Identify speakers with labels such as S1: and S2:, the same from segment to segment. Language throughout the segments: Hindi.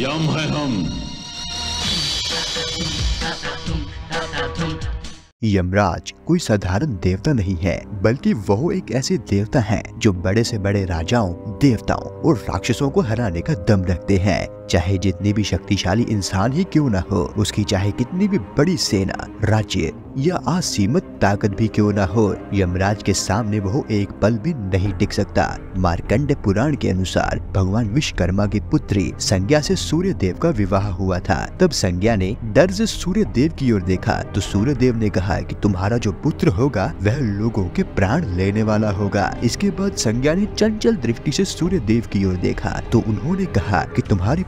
S1: यम है हम
S2: यमराज, कोई साधारण देवता नहीं है, बल्कि वह एक ऐसे देवता हैं जो बड़े से बड़े राजाओं, देवताओं और राक्षसों को हराने का दम रखते हैं। चाहे जितनी भी शक्तिशाली इंसान ही क्यों न हो, उसकी चाहे कितनी भी बड़ी सेना, राज्य या असीमित ताकत भी क्यों न हो, यमराज के सामने वो एक पल भी नहीं टिक सकता। मार्कंड पुराण के अनुसार भगवान विश्वकर्मा की पुत्री संज्ञा से सूर्य देव का विवाह हुआ था। तब संज्ञा ने से सूर्य देव की ओर देखा तो सूर्य देव ने कहा कि तुम्हारा जो पुत्र होगा, वह लोगों के प्राण लेने वाला होगा। इसके बाद संज्ञा ने चंचल दृष्टि से सूर्य देव की ओर देखा तो उन्होंने कहा कि तुम्हारी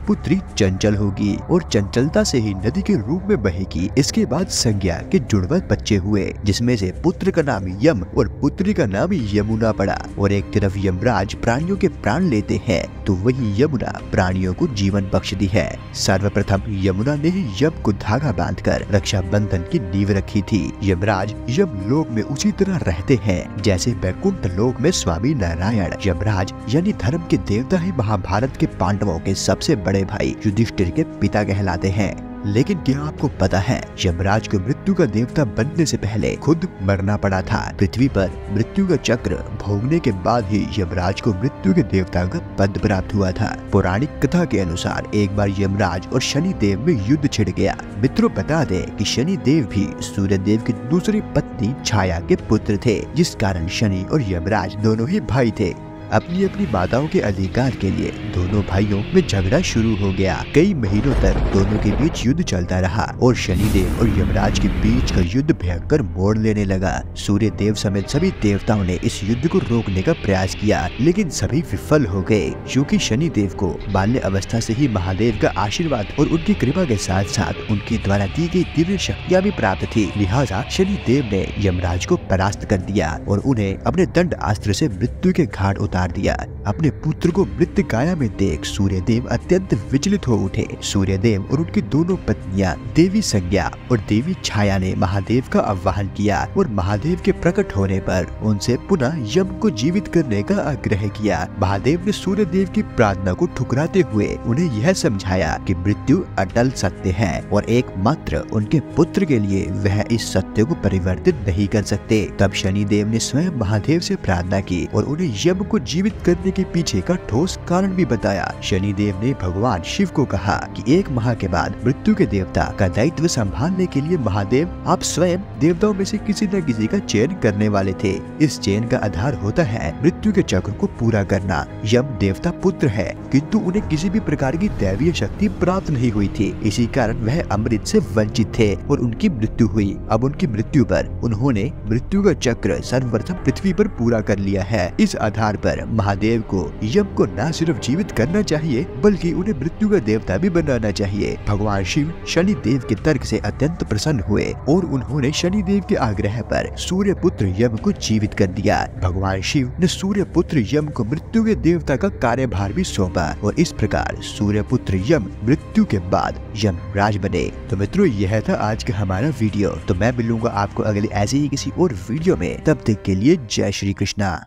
S2: चंचल होगी और चंचलता से ही नदी के रूप में बहेगी। इसके बाद संज्ञा के जुड़वत बच्चे हुए, जिसमें से पुत्र का नाम यम और पुत्री का नाम यमुना पड़ा। और एक तरफ़ यमराज प्राणियों के प्राण लेते हैं तो वही यमुना प्राणियों को जीवन बख्श दी है। सर्वप्रथम यमुना ने यम को धागा बांधकर रक्षा बंधन की नींव रखी थी। यमराज यम लोक में उसी तरह रहते हैं, जैसे बैकुंठ लोक में स्वामी नारायण। यमराज यानी धर्म के देवता ही महाभारत के पांडवों के सबसे बड़े भाई युधिष्ठिर के पिता कहलाते हैं। लेकिन क्या आपको पता है, यमराज को मृत्यु का देवता बनने से पहले खुद मरना पड़ा था। पृथ्वी पर मृत्यु का चक्र भोगने के बाद ही यमराज को मृत्यु के देवता का पद प्राप्त हुआ था। पौराणिक कथा के अनुसार एक बार यमराज और शनि देव में युद्ध छिड़ गया। मित्रों, बता दे की शनि देव भी सूर्य देव की दूसरी पत्नी छाया के पुत्र थे, जिस कारण शनि और यमराज दोनों ही भाई थे। अपनी अपनी माताओं के अधिकार के लिए दोनों भाइयों में झगड़ा शुरू हो गया। कई महीनों तक दोनों के बीच युद्ध चलता रहा और शनिदेव और यमराज के बीच का युद्ध भयंकर मोड़ लेने लगा। सूर्य देव समेत सभी देवताओं ने इस युद्ध को रोकने का प्रयास किया, लेकिन सभी विफल हो गए। क्योंकि शनिदेव को बाल्य अवस्था से ही महादेव का आशीर्वाद और उनकी कृपा के साथ साथ उनके द्वारा दी गई दिव्य शक्तियाँ भी प्राप्त थी। लिहाजा शनिदेव ने यमराज को परास्त कर दिया और उन्हें अपने दंड अस्त्र से मृत्यु के घाट उतार मार दिया। अपने पुत्र को मृत काया में देख सूर्य देव अत्यंत विचलित हो उठे। सूर्य देव और उनकी दोनों पत्नियाँ, देवी संज्ञा और देवी छाया ने महादेव का आह्वान किया और महादेव के प्रकट होने पर उनसे पुनः यम को जीवित करने का आग्रह किया। महादेव ने सूर्य देव की प्रार्थना को ठुकराते हुए उन्हें यह समझाया कि मृत्यु अटल सत्य है और एकमात्र उनके पुत्र के लिए वह इस सत्य को परिवर्तित नहीं कर सकते। तब शनि देव ने स्वयं महादेव से प्रार्थना की और उन्हें यम को जीवित करने के पीछे का ठोस कारण भी बताया। शनि देव ने भगवान शिव को कहा कि एक माह के बाद मृत्यु के देवता का दायित्व संभालने के लिए महादेव, आप स्वयं देवताओं में से किसी न किसी का चयन करने वाले थे। इस चयन का आधार होता है मृत्यु के चक्र को पूरा करना। यम देवता पुत्र है, किंतु उन्हें किसी भी प्रकार की दैवीय शक्ति प्राप्त नहीं हुई थी। इसी कारण वह अमृत से वंचित थे और उनकी मृत्यु हुई। अब उनकी मृत्यु पर उन्होंने मृत्यु का चक्र सर्वप्रथम पृथ्वी पर पूरा कर लिया है। इस आधार पर महादेव को यम को न सिर्फ़ जीवित करना चाहिए, बल्कि उन्हें मृत्यु का देवता भी बनाना चाहिए। भगवान शिव शनि देव के तर्क से अत्यंत प्रसन्न हुए और उन्होंने शनि देव के आग्रह पर सूर्य पुत्र यम को जीवित कर दिया। भगवान शिव ने सूर्य पुत्र यम को मृत्यु के देवता का कार्यभार भी सौंपा और इस प्रकार सूर्य पुत्र यम मृत्यु के बाद यम राज बने। तो मित्रों, यह था आज का हमारा वीडियो। तो मैं मिलूँगा आपको अगले ऐसे ही किसी और वीडियो में। तब तक के लिए जय श्री कृष्णा।